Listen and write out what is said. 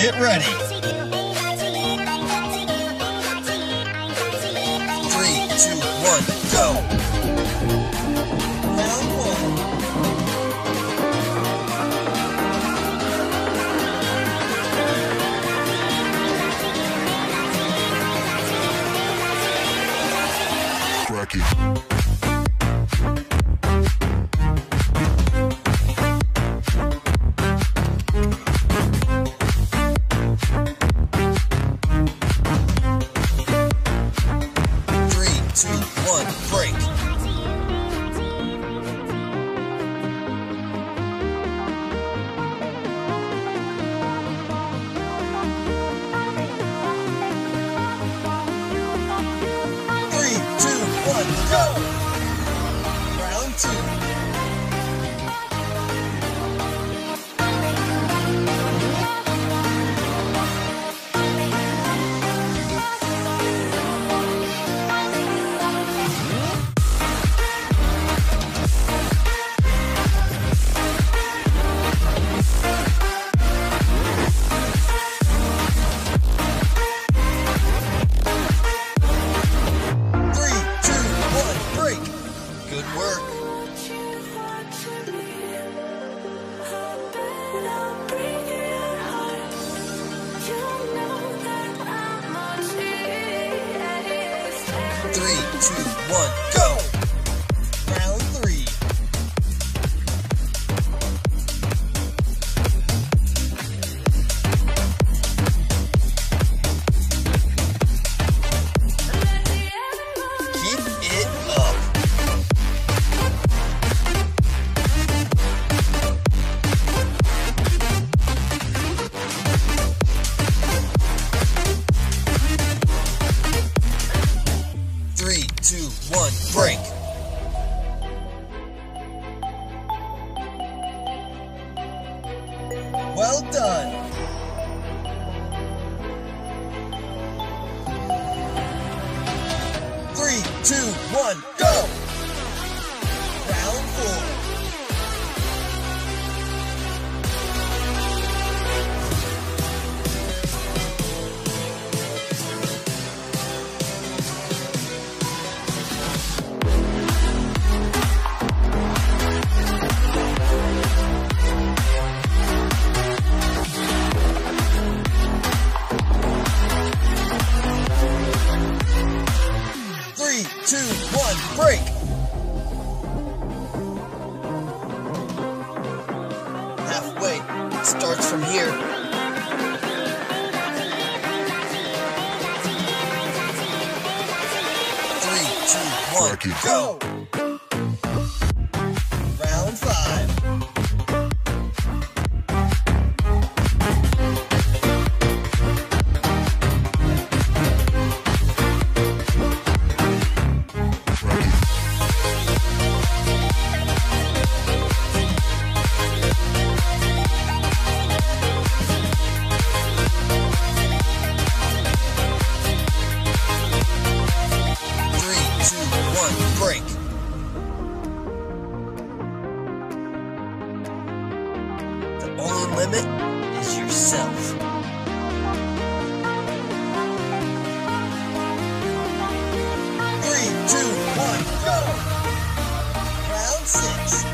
Get ready. Three, two, one, go. Crack it. Two, one, break. Three, two, one, go. Round two. Work. Three, two, one, Three, two, one, break. Well done. Three, two, one, go! Two, one, break! Halfway. It starts from here. Three, two, one, go! limit is yourself. Three, two, one, go! Round six.